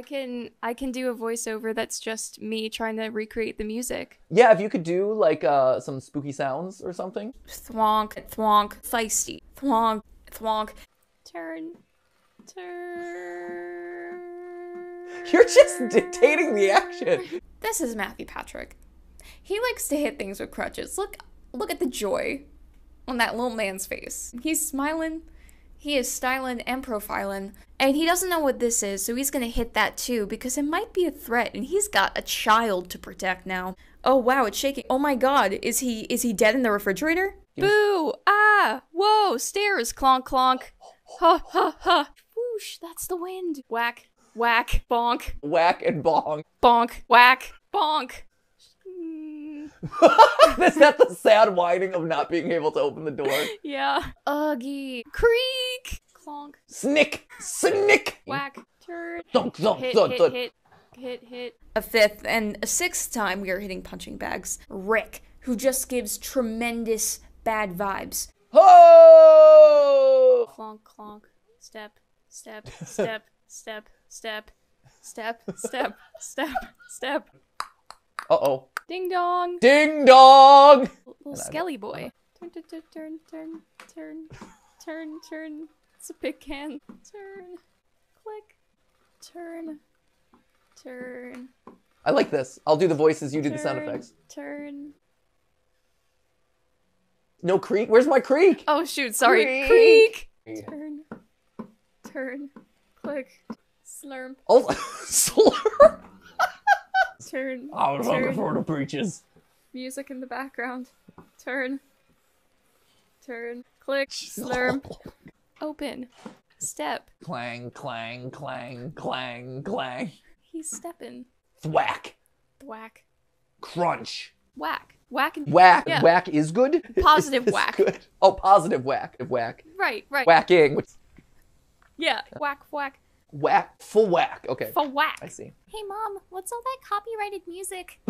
I can I can do a voiceover that's just me trying to recreate the music. Yeah, if you could do like uh some spooky sounds or something. Thwonk, thwonk, feisty, thwonk, thwonk. Turn, turn. You're just dictating the action. This is Matthew Patrick. He likes to hit things with crutches. Look, look at the joy on that little man's face. He's smiling. He is styling and profiling, and he doesn't know what this is, so he's gonna hit that too because it might be a threat, and he's got a child to protect now. Oh wow, it's shaking. Oh my god, is he is he dead in the refrigerator? Boo! Ah! Whoa! Stairs! Clonk clonk! Ha ha ha! Whoosh! That's the wind. Whack! Whack! Bonk! Whack and bonk! Bonk! Whack! Bonk! Is that the sad whining of not being able to open the door? yeah. Uggy. Creak! Clonk! Snick! Snick! Whack! Turn! Thunk, thunk, hit, thunk, hit, thunk. hit, hit, hit. A fifth and a sixth time we are hitting punching bags. Rick, who just gives tremendous bad vibes. Ho! Clonk, clonk. Step, step, step, step, step, step, step, step, step. Uh oh. Ding dong. Ding dong! Little skelly boy. Turn, turn, turn, turn, turn, turn, turn, turn. It's a big can. Turn. Click. Turn. Turn. I like this. I'll do the voices, you do the sound effects. Turn. No creek? Where's my creek? Oh shoot, sorry. Creak. Creak. Turn. Turn. Click. Slurp. Oh, slur. Turn. I was turn. looking for the breeches. Music in the background. Turn. Turn. Click. Slurp. Open. Step. Clang, clang, clang, clang, clang. He's stepping. Thwack. Thwack. Crunch. Whack. Whack and Whack. Yeah. Whack is good? Positive Is whack. Good. Oh, positive whack. Of whack. Right, right. Whacking. Yeah. Whack, whack. Whack. Full whack. Okay. For whack. I see. Hey mom, what's all that copyrighted music?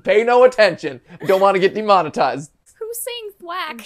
Pay no attention. Don't want to get demonetized. Who's saying thwack?